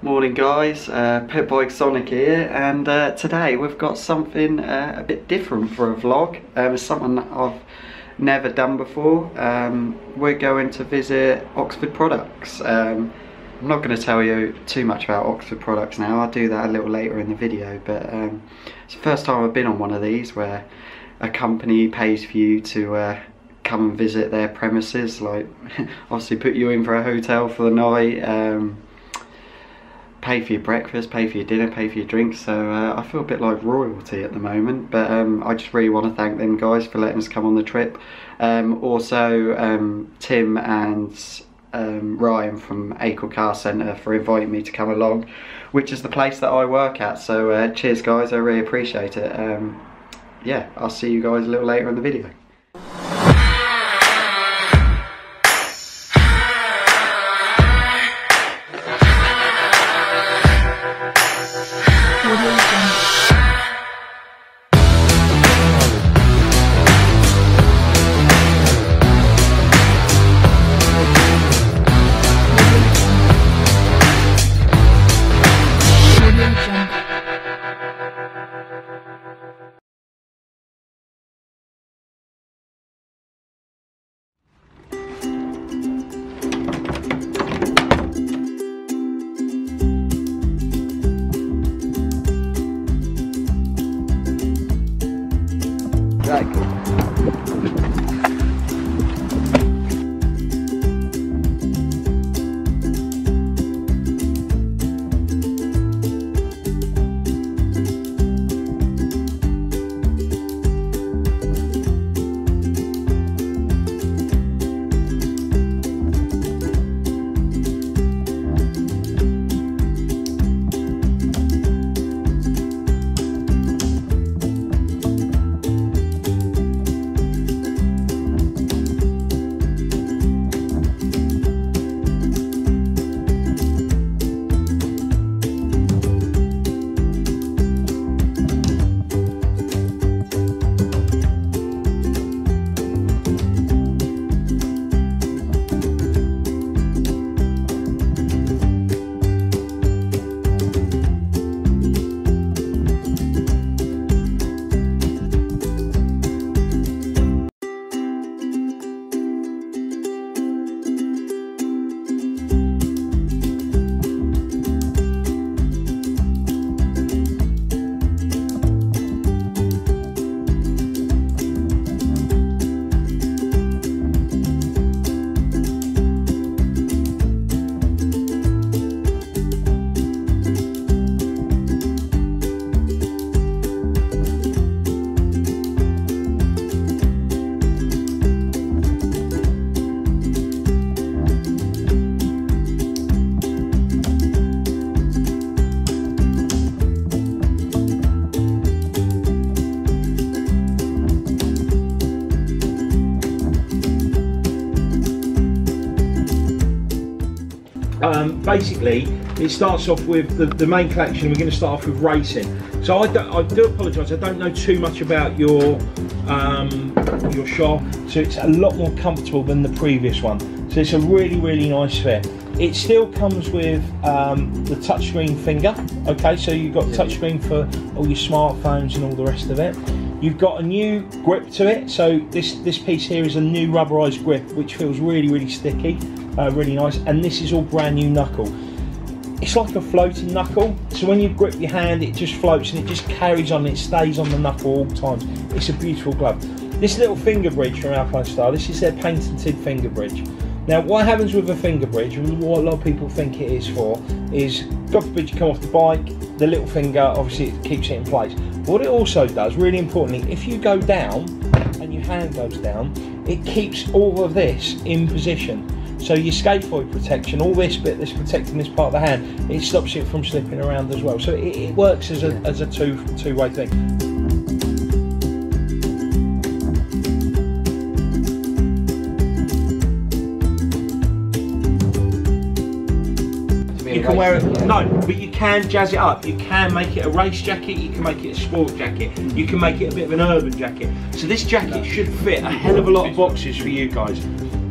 Morning guys, uh, Pitbikesonic here and uh, today we've got something uh, a bit different for a vlog. Um, something that I've never done before. Um, we're going to visit Oxford Products. Um, I'm not going to tell you too much about Oxford Products now, I'll do that a little later in the video but um, it's the first time I've been on one of these where a company pays for you to uh, come and visit their premises like obviously put you in for a hotel for the night um, pay for your breakfast, pay for your dinner, pay for your drinks. So uh, I feel a bit like royalty at the moment. But um, I just really want to thank them guys for letting us come on the trip. Um, also, um, Tim and um, Ryan from Acle Car Centre for inviting me to come along, which is the place that I work at. So uh, cheers guys, I really appreciate it. Um, yeah, I'll see you guys a little later in the video. Um, basically it starts off with the, the main collection we're going to start off with racing. So I, don't, I do apologise I don't know too much about your um, your shop so it's a lot more comfortable than the previous one. So it's a really really nice fit. It still comes with um, the touchscreen finger okay so you've got touchscreen for all your smartphones and all the rest of it. You've got a new grip to it, so this this piece here is a new rubberized grip, which feels really really sticky, uh, really nice. And this is all brand new knuckle. It's like a floating knuckle, so when you grip your hand, it just floats and it just carries on. It stays on the knuckle all times. It's a beautiful glove. This little finger bridge from Alpinestars, this is their patented finger bridge. Now, what happens with a finger bridge, and what a lot of people think it is for, is God forbid you come off the bike, the little finger obviously it keeps it in place. What it also does, really importantly, if you go down and your hand goes down, it keeps all of this in position. So your scaphoid protection, all this bit that's protecting this part of the hand, it stops it from slipping around as well. So it, it works as a, as a two two way thing. You can wear it. No, but you can jazz it up. You can make it a race jacket. You can make it a sport jacket. You can make it a bit of an urban jacket. So this jacket should fit a hell of a lot of boxes for you guys.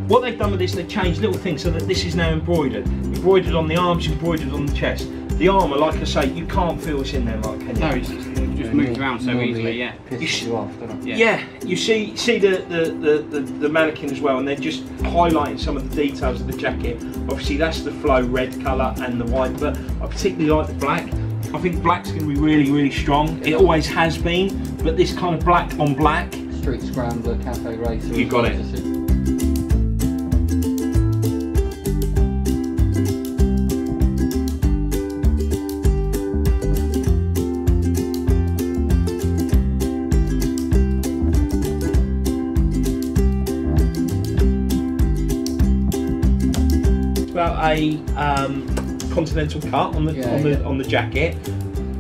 What they've done with this, they've changed little things so that this is now embroidered. Embroidered on the arms, embroidered on the chest. The armour, like I say, you can't feel it's in there, Mark, can you? No, it's just, it just moves around so easily, yeah. You Pisses sh- you off, doesn't it? Yeah. Yeah, you see see the, the, the, the, the mannequin as well, and they're just highlighting some of the details of the jacket. Obviously, that's the flow red colour and the white, but I particularly like the black. I think black's going to be really, really strong. It always has been, but this kind of black on black, Street Scrambler, Cafe Racer. You've got it. A um, continental cut on the Yeah, on the yeah. on the jacket.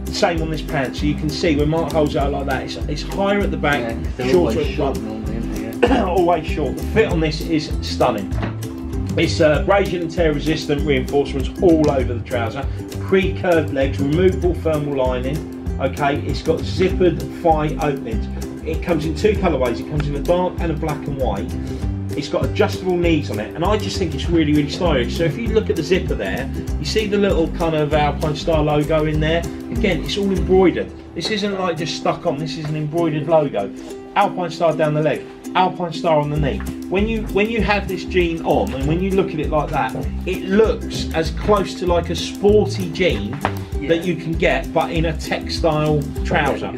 Same on this pant, so you can see when Mark holds it out like that, it's, it's higher at the back, Yeah, shorter always at the short front. always short. The fit on this is stunning. It's uh, abrasion and tear resistant reinforcements all over the trouser. Pre-curved legs, removable thermal lining. Okay, it's got zippered thigh openings. It comes in two colourways. It comes in a dark and a black and white. It's got adjustable knees on it, and I just think it's really, really stylish. So if you look at the zipper there, you see the little kind of Alpinestar logo in there. Again, it's all embroidered. This isn't like just stuck on. This is an embroidered logo. Alpinestar down the leg, Alpinestar on the knee. When you when you have this jean on, and when you look at it like that, it looks as close to like a sporty jean that you can get, but in a textile trouser.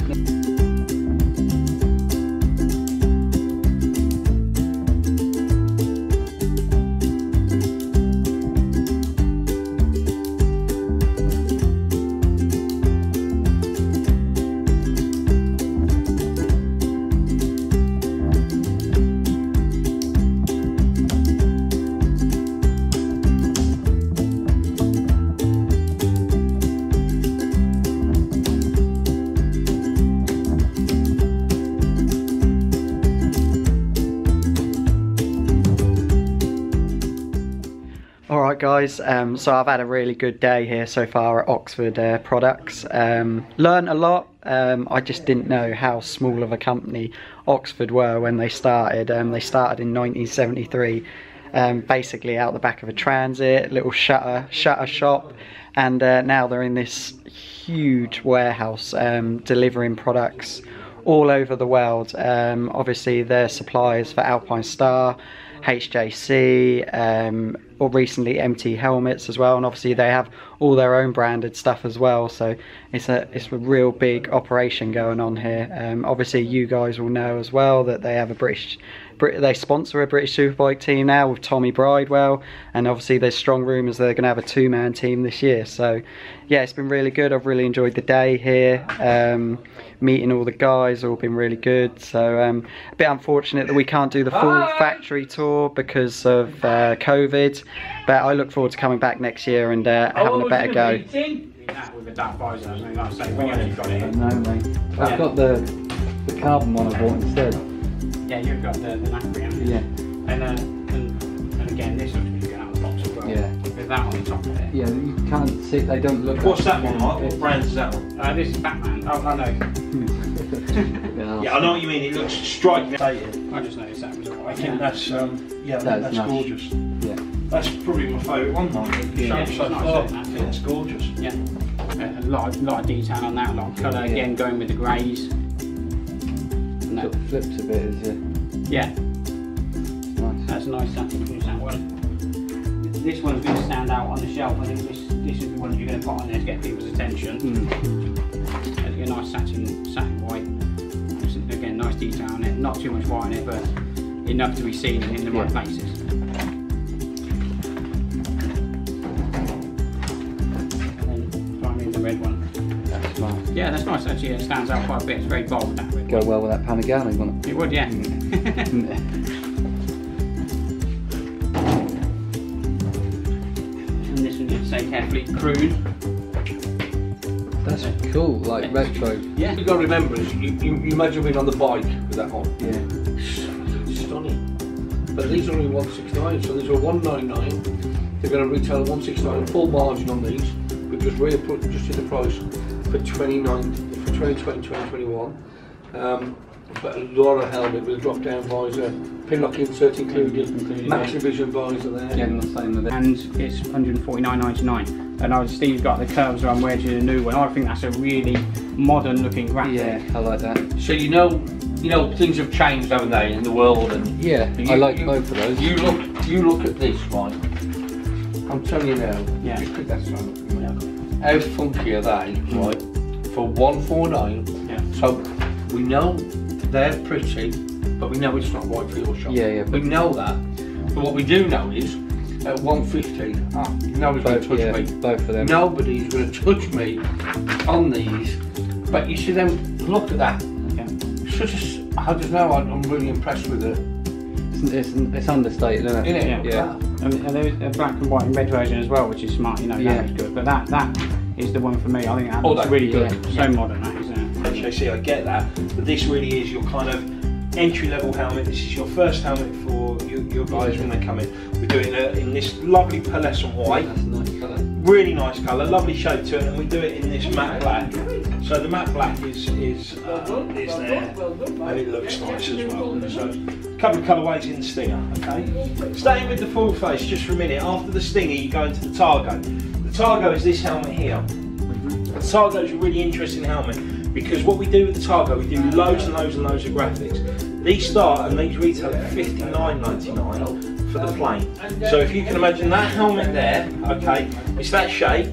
Guys. Um, so I've had a really good day here so far at Oxford uh, Products. Um, learned a lot. Um, I just didn't know how small of a company Oxford were when they started. Um, they started in 1973, um, basically out the back of a transit, little shutter shutter shop, and uh, now they're in this huge warehouse um, delivering products all over the world. Um, obviously, they're suppliers for Alpinestar, HJC, um, or recently MT helmets as well, and obviously they have all their own branded stuff as well. So it's a it's a real big operation going on here. Um, obviously, you guys will know as well that they have a British. Brit- They sponsor a British Superbike team now with Tommy Bridewell, and obviously there's strong rumours they're going to have a two-man team this year. So, yeah, it's been really good. I've really enjoyed the day here. Um, meeting all the guys, all been really good. So, um, a bit unfortunate that we can't do the full factory tour because of uh, COVID, but I look forward to coming back next year and uh, having a better go. That with a dark visor, I mean, like I say, when you only got it. No, mate. I've got the the carbon one I bought instead. Yeah, you've got the, the Napoleon. Yeah. And, uh, and, and again, this looks really good out of the box as well. Yeah. With that on the top of it. Yeah, you can't see. They don't look. What's that one, Mark? What brand is that one? Uh, this is Batman. Oh, I know. Yeah, I know what you mean. It looks striking. I I just noticed that was all right. think that's um, yeah, I think That's that's nice. gorgeous. Yeah. That's probably my favourite one, Mark. You've Yeah. shown so Nice, far. isn't it? I think it's gorgeous. Yeah. A lot, of, lot of detail on that, a lot of colour. Again, going with the greys. And that, flips a bit, is it? yeah, Nice. that's a nice satin finish. That one. This one's going to stand out on the shelf. I think this this is the one you're going to put on there to get people's attention. Mm. It's a nice satin satin white. It's, Again, nice detail on it. Not too much white on it, but enough to be seen and in the right places. And then finally the red one. That's smart. Yeah, that's nice actually. It stands out quite a bit. It's very bold that red Go well with that Panigale one. It It would, yeah. Mm. and this one, you say carefully, crude. That's cool, like retro. Yeah. You've got to remember is you, you, you imagine being on the bike with that on. Yeah. Stunning. But these are only 169, so these are 199. They're going to retail at 169, full margin on these. We've just really just in the price for 29 for 2020, 2021. Um, but a lot of helmet with a drop down visor, pinlock insert included, Included, Max yeah. Vision visor there. Again, the same with it. and it's 149.99. And I was Steve's got the curves around wedging a new one. I think that's a really modern looking graphic. Yeah, I like that. So you know, you know, things have changed, haven't they, in the world? And Yeah, you- I like you- both of those. You look, you look at this, right? I'm telling you now. Yeah. Just click that sign up for me. How funky are they, right? For 149. Yeah. So we know they're pretty, but we know it's not right for your shop. Yeah, yeah. We know that. But what we do know is at 150, ah, nobody's going to touch yeah, me. both of them. Nobody's going to touch me on these. But you see them, look at that. Yeah. Such a, s- I just know I'm, I'm really impressed with it. It's, it's, it's understated, isn't it? Isn't it? Yeah. Look Yeah. That. And, and there's a black and white and red version as well, which is smart. You know, Yeah. that is good. But that that is the one for me. I think that Oh, looks that- really good. yeah. So modern, that isn't it? HAC, I get that, but this really is your kind of entry level helmet. This is your first helmet for your, your guys when they come in. We're doing it in, this lovely pearlescent white, That's a nice colour. really nice colour, lovely shade to it, and we do it in this matte black. So the matte black is is uh, is there, and it looks nice as well. So a couple of colourways in the Stinger. Okay, staying with the full face just for a minute. After the Stinger, you go into the Targo. The Targo is this helmet here. The Targo is a really interesting helmet because what we do with the Targo, we do loads and loads and loads of graphics. These start and these retail at $59.99 for the plane. So if you can imagine that helmet there, okay, it's that shape,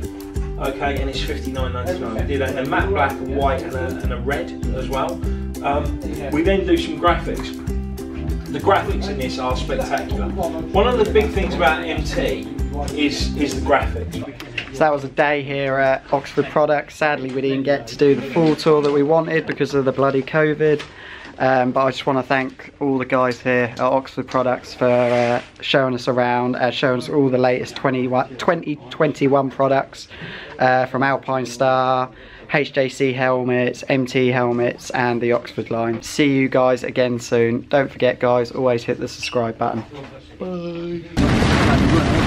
okay, and it's $59.99. We do that in a matte black, a white, and a, and a red as well. Um, we then do some graphics. The graphics in this are spectacular. One of the big things about MT is is the graphics. So that was a day here at Oxford Products. Sadly, we didn't get to do the full tour that we wanted because of the bloody COVID. Um, but I just want to thank all the guys here at Oxford Products for uh, showing us around, uh, showing us all the latest 21 2021 products uh, from Alpinestar, HJC helmets, MT helmets, and the Oxford line. See you guys again soon. Don't forget, guys, always hit the subscribe button. Bye.